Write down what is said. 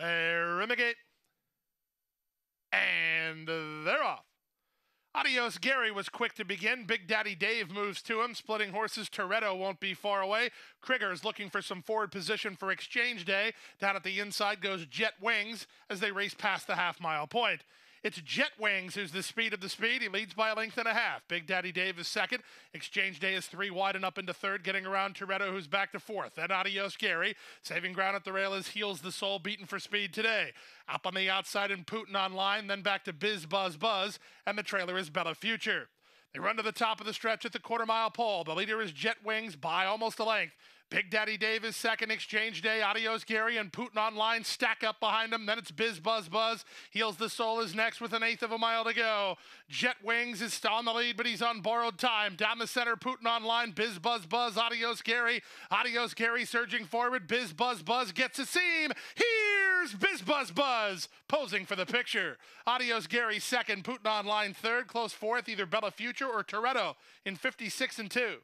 Barimigate. And they're off. Adios Gary was quick to begin. Big Daddy Dave moves to him. Splitting horses, Toretto won't be far away. Krigger's looking for some forward position for Exchange Day. Down at the inside goes Jet Wings as they race past the half mile point. It's Jet Wings who's the speed of the speed. He leads by a length and a half. Big Daddy Dave is second. Exchange Day is three wide and up into third, getting around Toretto, who's back to fourth. Then Adios Gary. Saving ground at the rail is Heals the Soul, beaten for speed today. Up on the outside and Putin online, then back to Biz Buzz Buzz, and the trailer is Bella Future. They run to the top of the stretch at the quarter mile pole. The leader is Jet Wings by almost a length. Big Daddy Dave is second. Exchange Day, Adios Gary, and Putin online stack up behind him. Then it's Biz Buzz Buzz. Heals the Soul is next with an eighth of a mile to go. Jet Wings is still on the lead, but he's on borrowed time. Down the center, Putin online. Biz Buzz Buzz, Adios Gary. Adios Gary surging forward. Biz Buzz Buzz gets a seam. Here's Biz Buzz Buzz posing for the picture. Adios Gary second. Putin online third. Close fourth, either Bella Future or Toretto in 56 and 2.